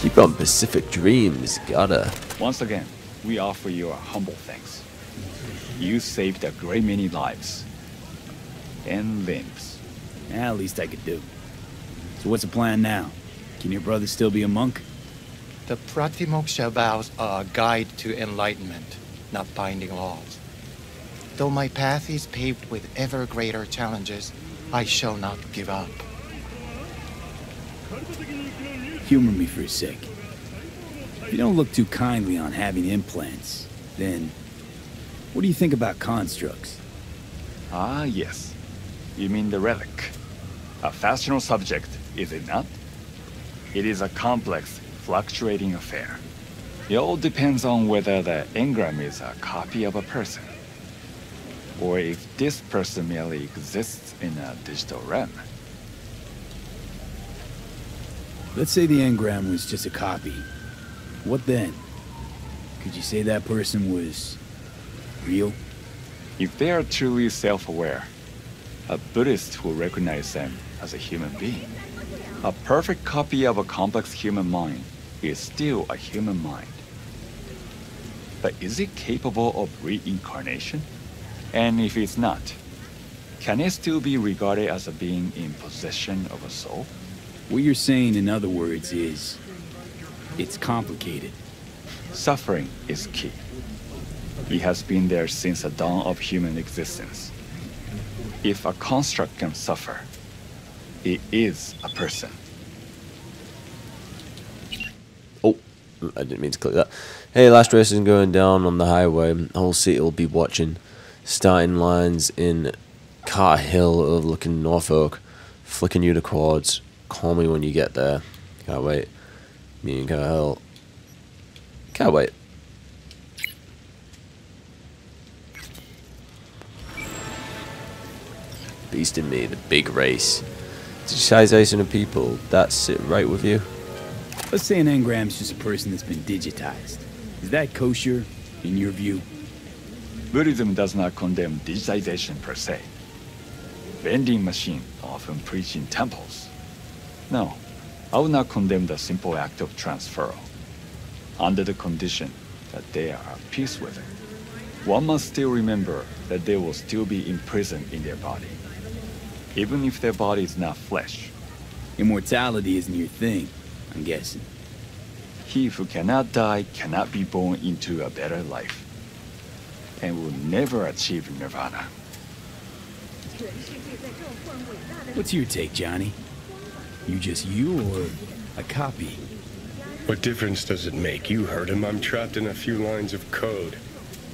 Keep on Pacific Dreams, gotta. Once again, we offer you our humble thanks. You saved a great many lives. And limbs. Yeah, least I could do. So what's the plan now? Can your brother still be a monk? The Pratimoksha vows are a guide to enlightenment, not binding laws. Though my path is paved with ever greater challenges, I shall not give up. Humor me for a sec. If you don't look too kindly on having implants, then what do you think about constructs? Ah, yes. You mean the relic. A fashionable subject, is it not? It is a complex, fluctuating affair. It all depends on whether the engram is a copy of a person, or if this person merely exists in a digital realm. Let's say the engram was just a copy. What then? Could you say that person was real? If they are truly self-aware, a Buddhist will recognize them as a human being. A perfect copy of a complex human mind is still a human mind. But is it capable of reincarnation? And if it's not, can it still be regarded as a being in possession of a soul? What you're saying, in other words, is it's complicated. Suffering is key. It has been there since the dawn of human existence. If a construct can suffer, it is a person. Oh, I didn't mean to click that. Hey, last race is going down on the highway. Whole city will be watching. Starting lines in Charter Hill overlooking North Oak. Flicking you to quads. Call me when you get there. Can't wait. Me and Charter Hill. Can't wait. Beast in me, the big race. Digitization of people, that's it right with you? Let's say an engram's just a person that's been digitized. Is that kosher, in your view? Buddhism does not condemn digitization per se. Vending machine often preach in temples. No, I would not condemn the simple act of transfer, under the condition that they are at peace with it. One must still remember that they will still be imprisoned in their body, even if their body is not flesh. Immortality isn't your thing, I'm guessing. He who cannot die cannot be born into a better life, and will never achieve nirvana. What's your take, Johnny? You just you or a copy? What difference does it make? You heard him. I'm trapped in a few lines of code.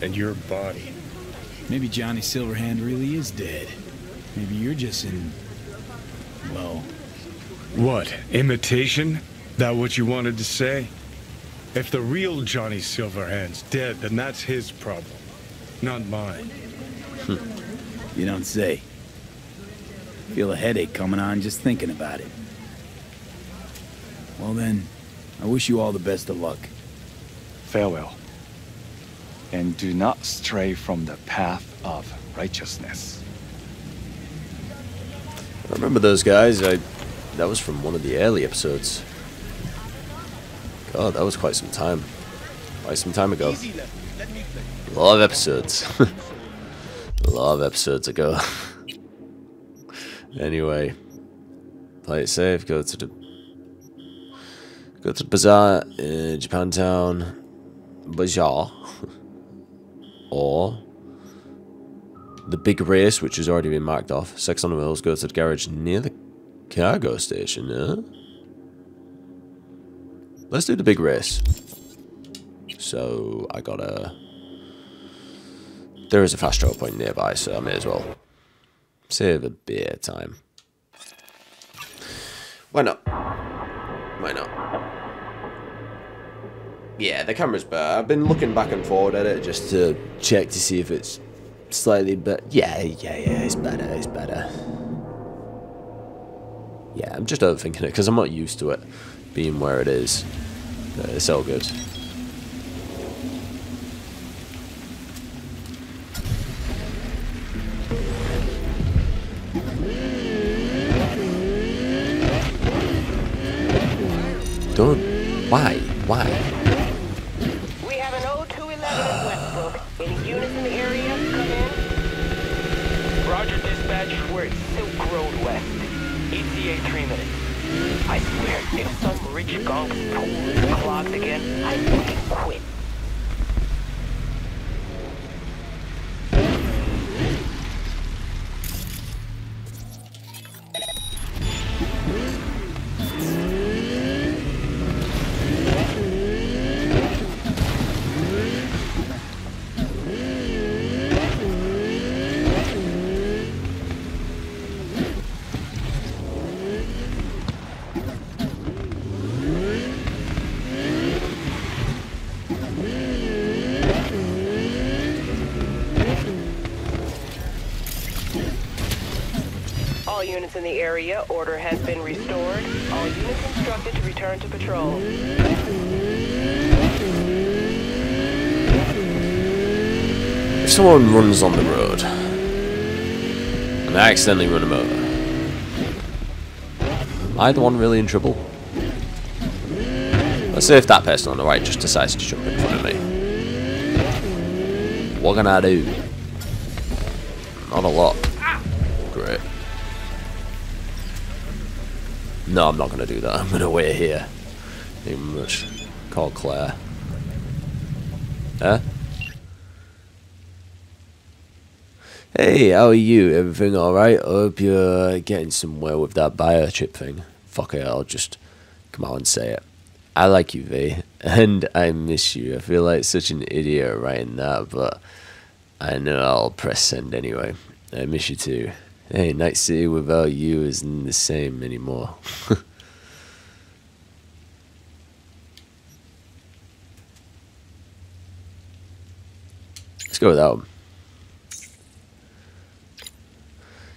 And your body. Maybe Johnny Silverhand really is dead. Maybe you're just in... well... What? Imitation? That what you wanted to say? If the real Johnny Silverhand's dead, then that's his problem. Not mine. Hmm. You don't say. Feel a headache coming on just thinking about it. Well then, I wish you all the best of luck. Farewell. And do not stray from the path of righteousness. I remember those guys. I that was from one of the early episodes. God, that was quite some time. Quite some time ago. A lot of episodes. A lot of episodes ago. anyway, play it safe. Go to the go to bazaar uh, in Japantown bazaar, or the big race, which has already been marked off. Sex on the Wheels. Go to the garage near the cargo station. Yeah. Let's do the big race. So I got a... There is a fast travel point nearby, so I may as well save a bit of time. Why not? Why not? Yeah, the camera's better. I've been looking back and forward at it just to check to see if it's slightly better. Yeah, yeah, yeah, it's better, it's better. Yeah, I'm just overthinking it because I'm not used to it being where it is. But it's all good. Done. Why? Why? Area, order has been restored. All units instructed to return to patrol. If someone runs on the road and I accidentally run them over, am I the one really in trouble? Let's say if that person on the right just decides to jump in front of me. What can I do? Not a lot. No, I'm not going to do that. I'm going to wait here. Much. Call Claire. Huh? Hey, how are you? Everything alright? Hope you're getting somewhere with that biochip thing. Fuck it, I'll just come out and say it. I like you, V, and I miss you. I feel like such an idiot writing that, but I know I'll press send anyway. I miss you too. Hey, Night City without you isn't the same anymore. Let's go without him.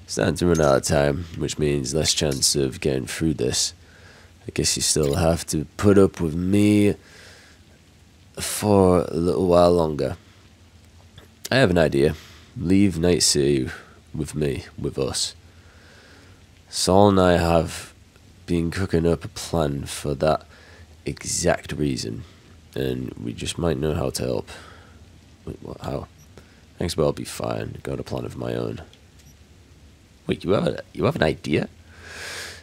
Starting to run out of time, which means less chance of getting through this. I guess you still have to put up with me for a little while longer. I have an idea. Leave Night City with me, with us. Saul and I have been cooking up a plan for that exact reason, and we just might know how to help. Wait, what, how? Thanks, but I'll be fine. Got a plan of my own. Wait, you have a, you have an idea?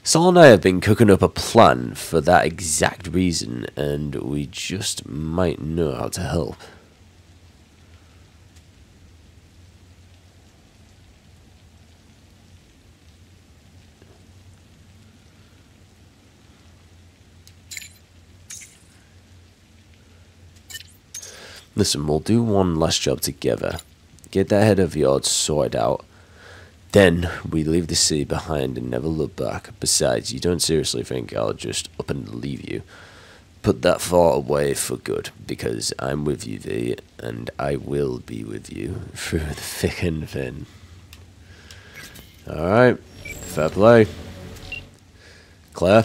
Saul and I have been cooking up a plan for that exact reason, and we just might know how to help. Listen, we'll do one last job together. Get that head of yours sorted out. Then we leave the city behind and never look back. Besides, you don't seriously think I'll just up and leave you. Put that thought away for good, because I'm with you, V, and I will be with you through the thick and thin. Alright, fair play. Claire?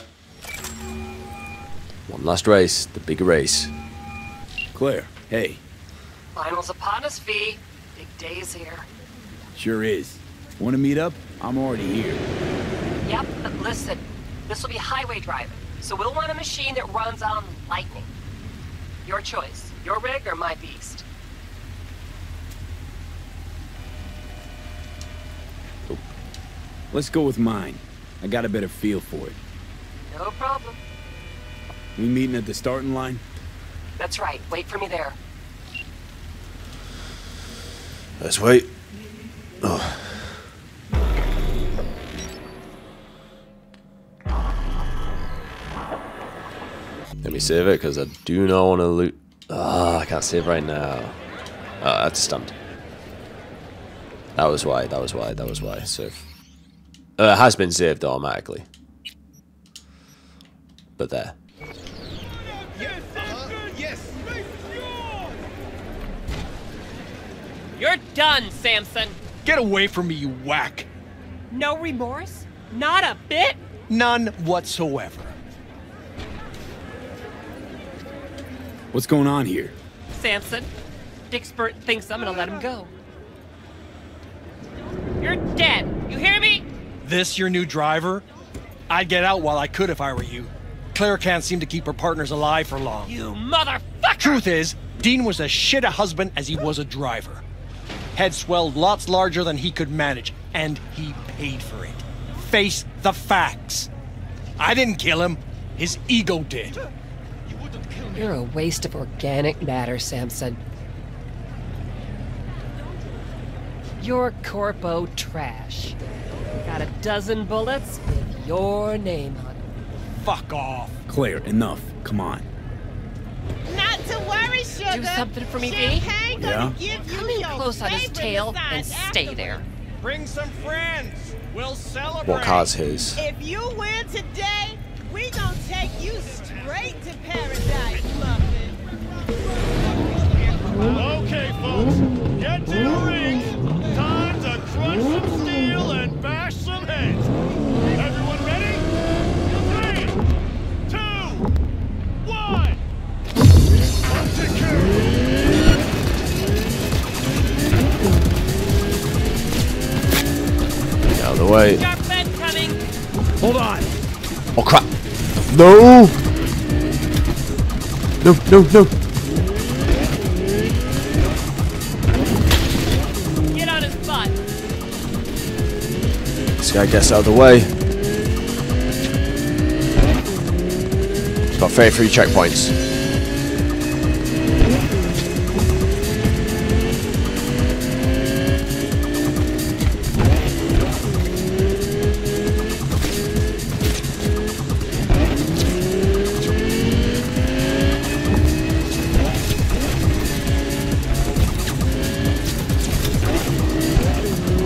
One last race, the big race. Claire, hey. Finals upon us, V. Big day is here. Sure is. Want to meet up? I'm already here. Yep, but listen, this will be highway driving, so we'll want a machine that runs on lightning. Your choice. Your rig or my beast. Oh. Let's go with mine. I got a better feel for it. No problem. We meeting at the starting line? That's right. Wait for me there. Let's wait. Oh. Let me save it because I do not want to loot. Ah, I can't save right now. Oh, that's stunned. That was why. That was why. That was why. So, uh, it has been saved automatically. But there. You're done, Samson. Get away from me, you whack! No remorse? Not a bit? None whatsoever. What's going on here? Samson, Dickspert thinks I'm gonna let him go. You're dead. You hear me? This your new driver? I'd get out while I could if I were you. Claire can't seem to keep her partners alive for long. You motherfucker! Truth is, Dean was as shit a husband as he was a driver. Head swelled lots larger than he could manage, and he paid for it. Face the facts. I didn't kill him. His ego did. You're a waste of organic matter, Samson. You're corpo trash. Got a dozen bullets with your name on them. Fuck off. Claire, enough. Come on. Not to worry, sugar. Do something for me, V. Champagne Yeah? give you Come in close on his tail and stay afterward. there. Bring some friends. We'll celebrate. What car's his? If you win today, we gonna take you straight to paradise, Muffin. Okay, folks, get to the ring. Time to crunch some steel and bash some heads. Out of the way. Hold on. Oh crap! No! No! No! No! Get on his butt. This guy gets out of the way. He's got 33 checkpoints.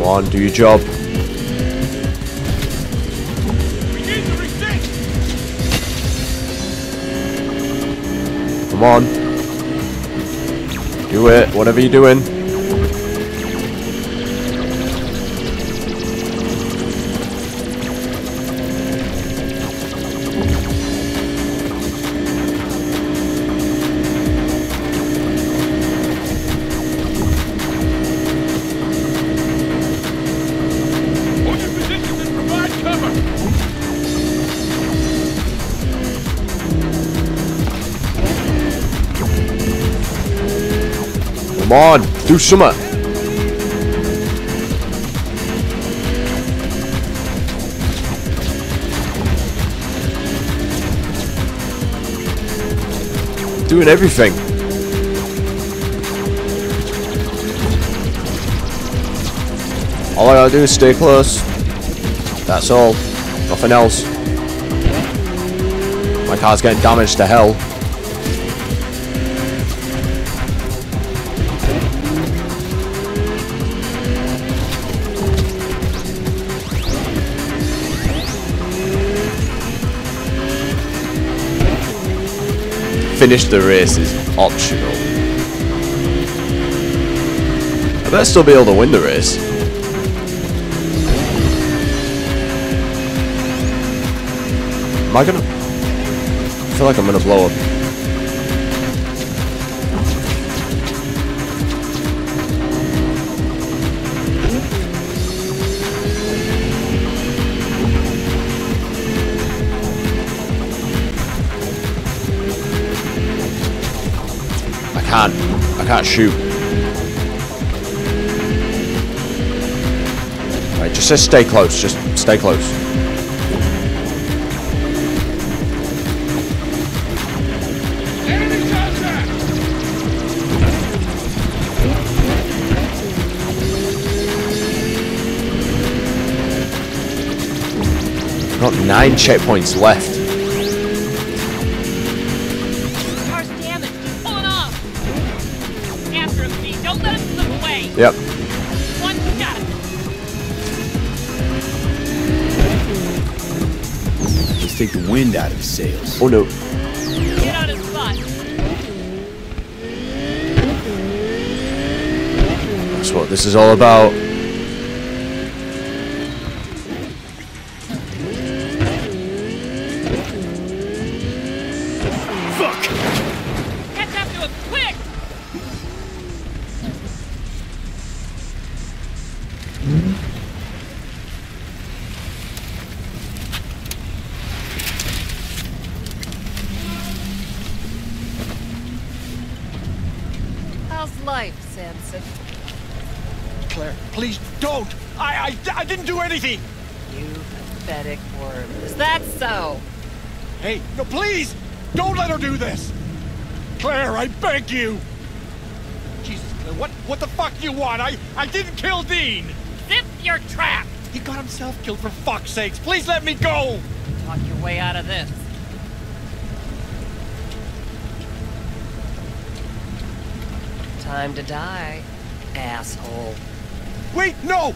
On, do your job. Come on. Do it, whatever you're doing. Come on, do something. Uh, doing everything. All I gotta do is stay close. That's all. Nothing else. My car's getting damaged to hell. Finish the race is optional. I better still be able to win the race. Am I gonna? I feel like I'm gonna blow up. Can't. I can't shoot. Right, just just stay close. Just stay close. Got nine checkpoints left. Yep. One shot. Let's take the wind out of his sails. Oh no. Get on his butt. That's what this is all about. Claire, please don't! I, I, I didn't do anything! You pathetic worm. Is that so? Hey, no, please! Don't let her do this! Claire, I beg you! Jesus, Claire, what, what the fuck do you want? I, I didn't kill Dean! Zip your trap! He got himself killed for fuck's sakes! Please let me go! Talk your way out of this. Time to die, asshole. Wait, no!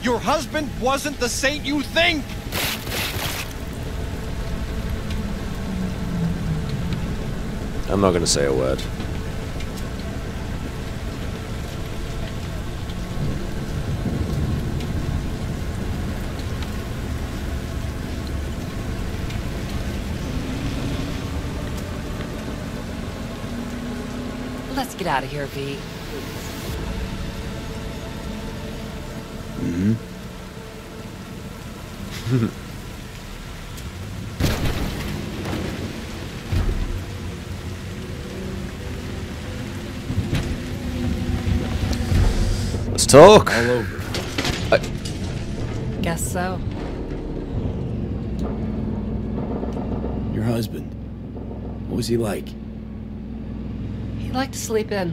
Your husband wasn't the saint you think! I'm not going to say a word. Let's get out of here, V. Mm-hmm. Let's talk. All over. Guess so. Your husband. What was he like? He like to sleep in.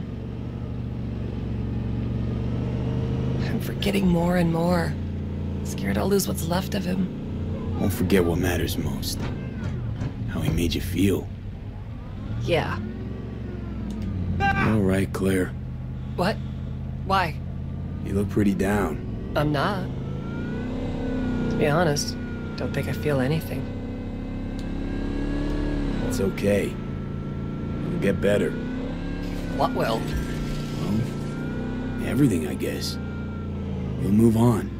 I'm forgetting more and more. Scared I'll lose what's left of him. Won't forget what matters most. How he made you feel. Yeah. All right, Claire. What? Why? You look pretty down. I'm not. To be honest, don't think I feel anything. It's okay. You'll get better. What will? Well, everything, I guess. We'll move on.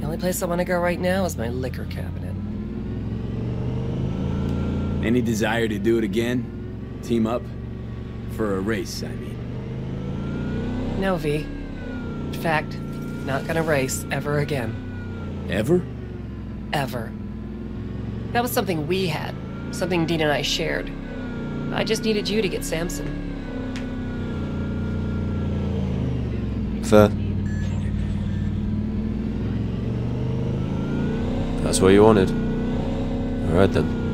The only place I want to go right now is my liquor cabinet. Any desire to do it again? Team up? For a race, I mean. No, V. In fact, not gonna race ever again. Ever? Ever. That was something we had. Something Dean and I shared. I just needed you to get Samson. That's what you wanted. Alright then.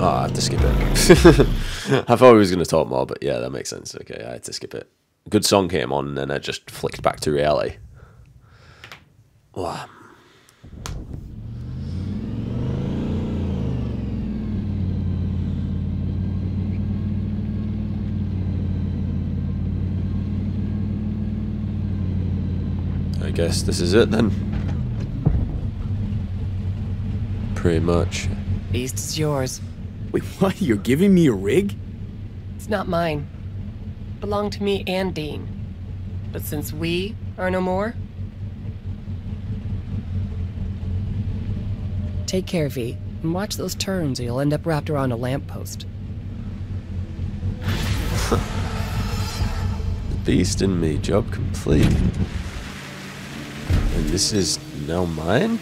Oh, I have to skip it. I thought we was going to talk more, but yeah, that makes sense. Okay, I had to skip it. Good song came on, and then I just flicked back to reality. Wow. I guess this is it then. Pretty much. Beast is yours. Wait, what? You're giving me a rig? It's not mine. Belonged to me and Dean. But since we are no more, take care, V, and watch those turns or you'll end up wrapped around a lamppost. The beast in me, job complete. This is now mine?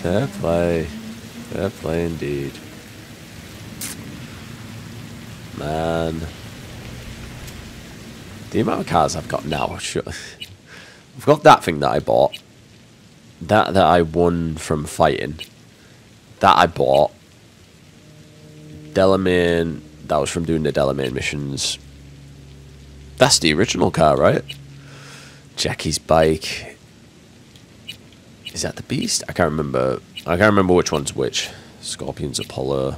Fair play. Fair play indeed. Man. The amount of cars I've got now, sure. I've got that thing that I bought. That that I won from fighting. That I bought. Delamain, that was from doing the Delamain missions. That's the original car, right? Jackie's bike. Is that the Beast? I can't remember. I can't remember which one's which. Scorpion's Apollo.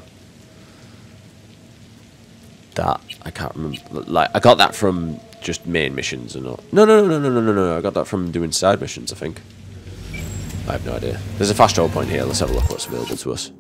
That I can't remember. Like I got that from just main missions and not. No, no, no, no, no, no, no, no. I got that from doing side missions. I think. I have no idea. There's a fast travel point here. Let's have a look what's available to us.